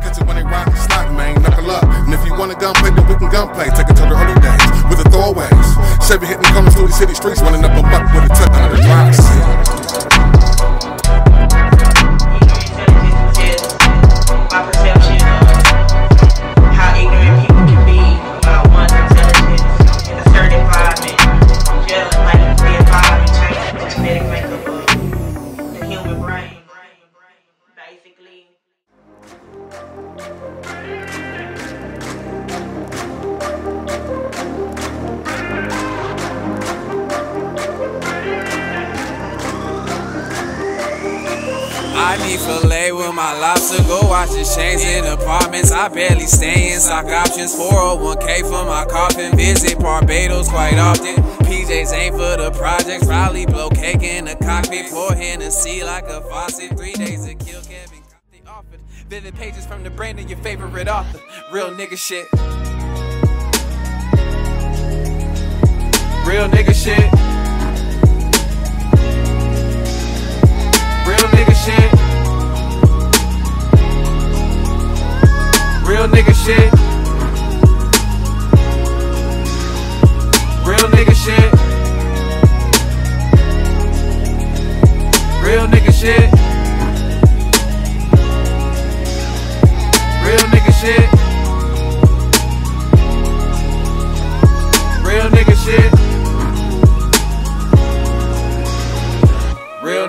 Catch it when they rock and slide, man, knuckle up. And if you want a gunplay, then we can gunplay. Take it to the early days with the throwaways. Chevy hitting corners through the city streets, running up a buck with a tuck under the driver's I need filet with my lobster. Go watch the chains in apartments. I barely stay in stock options. 401k for my coffin. Visit Barbados quite often. PJs ain't for the projects. Probably blow cake in the cockpit. Pour Hennessy like a faucet. Three days to kill Kevin. Offered vivid pages from the brain of your favorite author. Real nigga shit. Real nigga shit. Shit. Real nigga shit. Real nigga shit. Real nigga shit.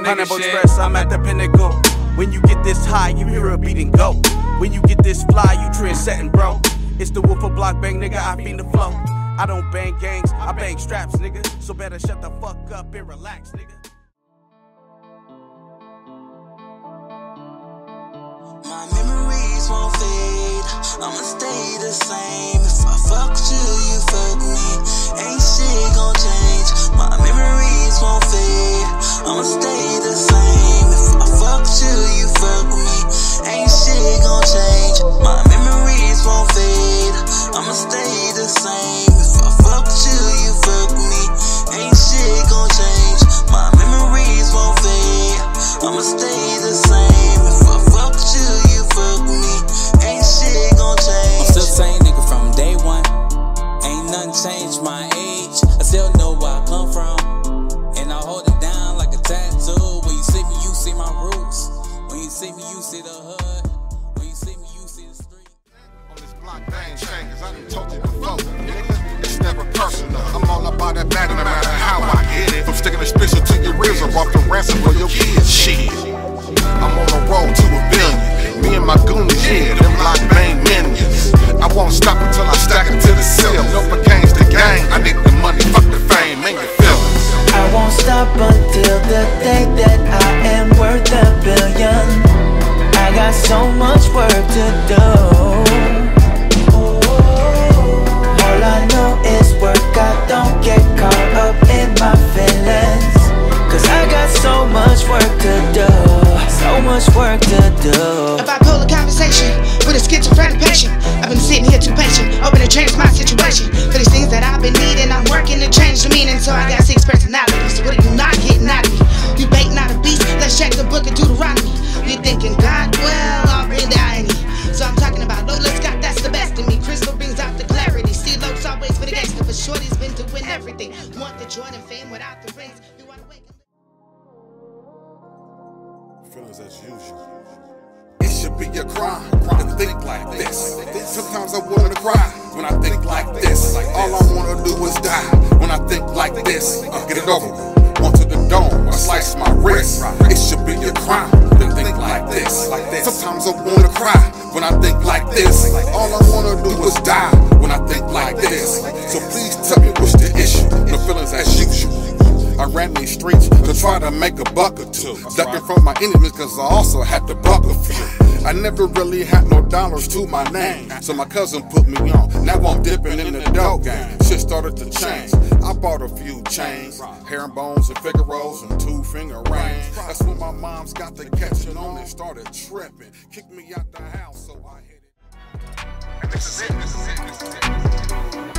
Pineapple shit. Express, I'm at the pinnacle. When you get this high, you hear a beat and go. When you get this fly, you trend setting, bro. It's the wolf of Bloc Bang, nigga. I fiend the flow. I don't bang gangs, I bang straps, nigga. So better shut the fuck up and relax, nigga. My memories won't fade. I'ma stay the same. If I fuck with you, you fuck me. Ain't see me you see the hood. Got so much work to do. All I know is work. I don't get caught up in my feelings. Cause I got so much work to do. So much work to do. If I pull a conversation with a schizophrenic patient. I've been sitting here too patient, hoping to change my situation. For these things that I've been needing, I'm working to change the meaning. So I got Feelings as usual. It should be a crime to think like this. Sometimes I wanna cry when I think like this. All I wanna do is die when I think like this. Uh, get it over with. Want to the dome, I slice my wrist. It should be a crime to think like this. Sometimes I wanna cry when I think like this. All I wanna a buck or two. Ducking from my enemies cause I also had to buck a few. I never really had no dollars to my name. So my cousin put me on. Now I'm dipping in the dough game. Shit started to change. I bought a few chains, herringbones and Figaro's and two finger rings. That's when my mom's got the catching on and started tripping. Kicked me out the house, so I hit it. And this is it, this is it, this is it. This is it.